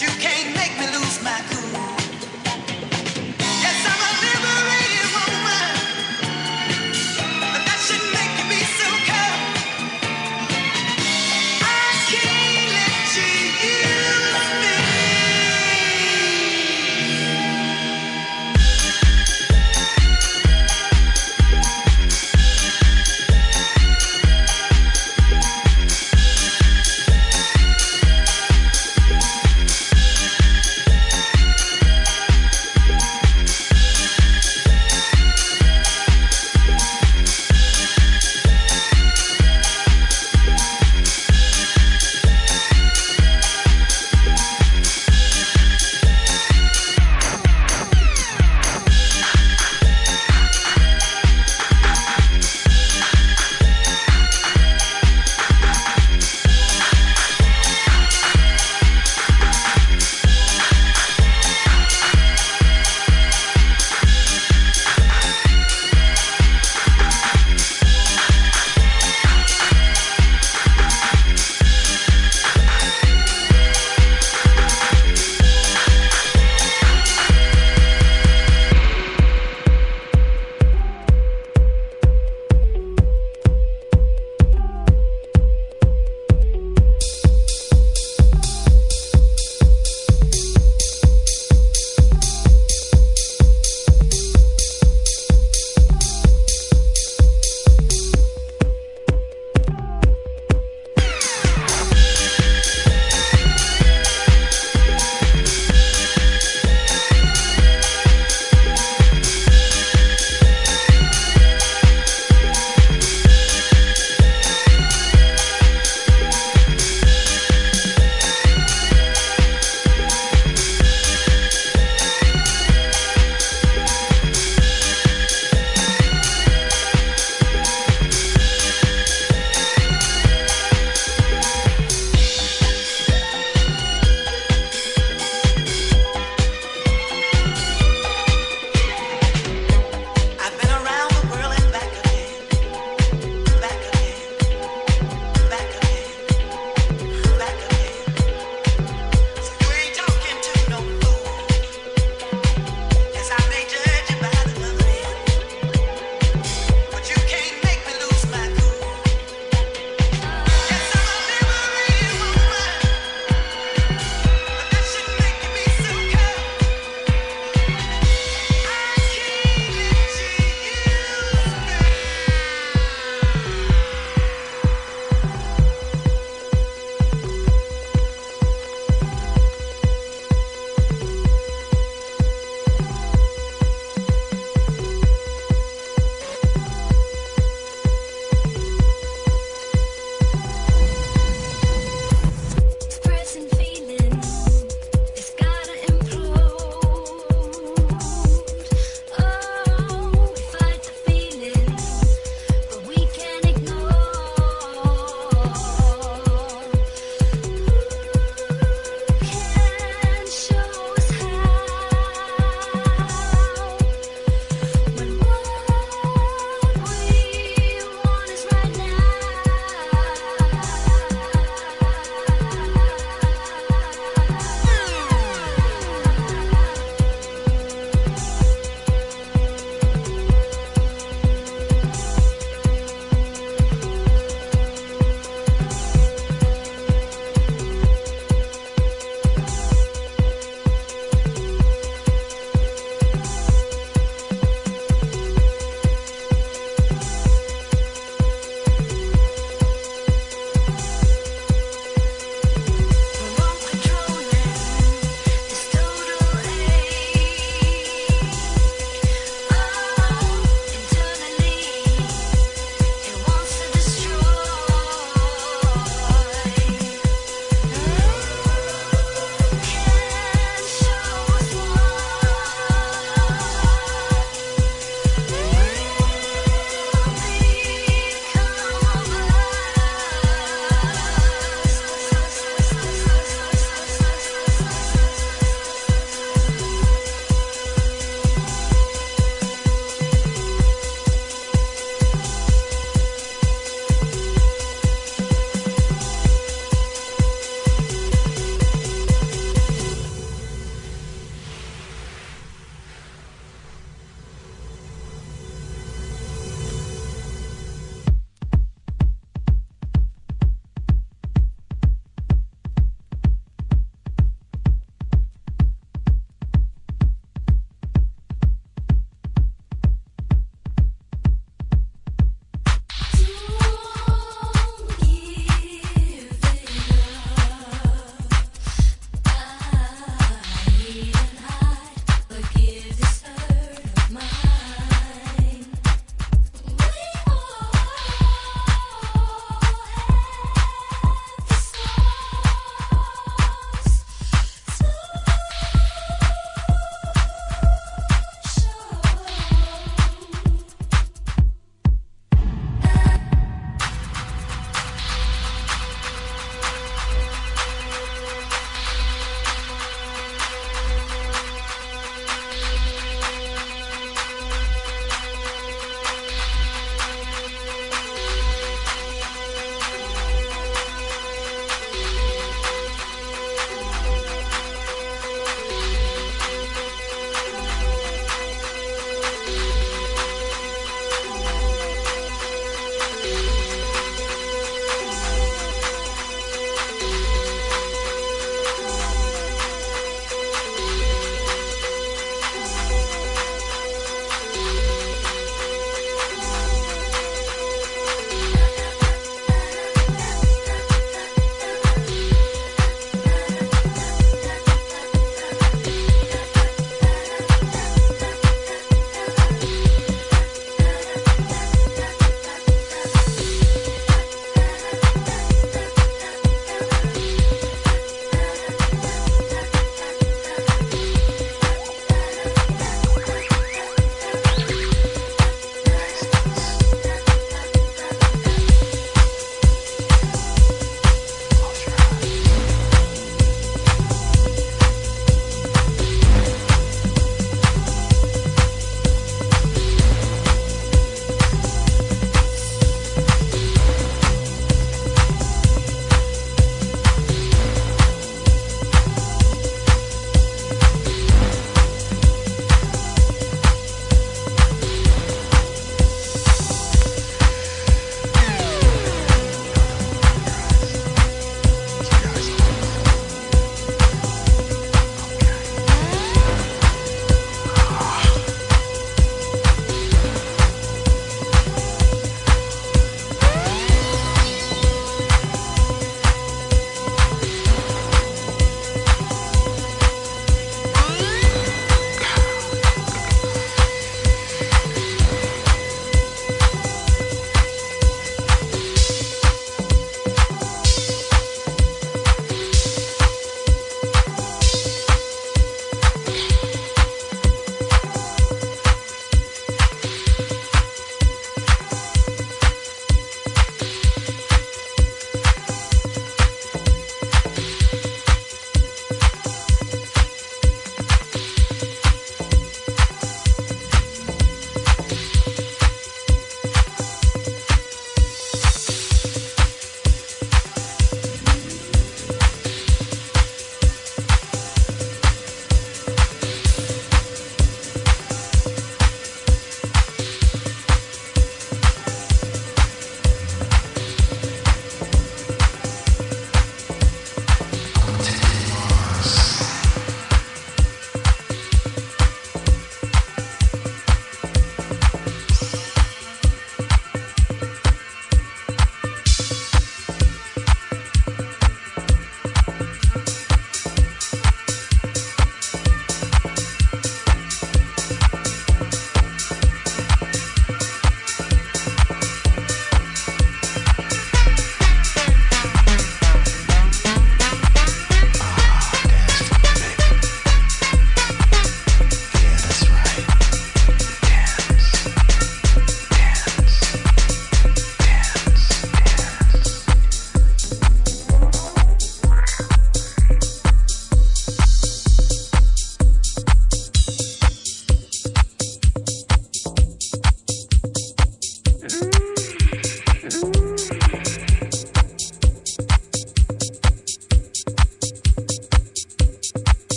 you can't.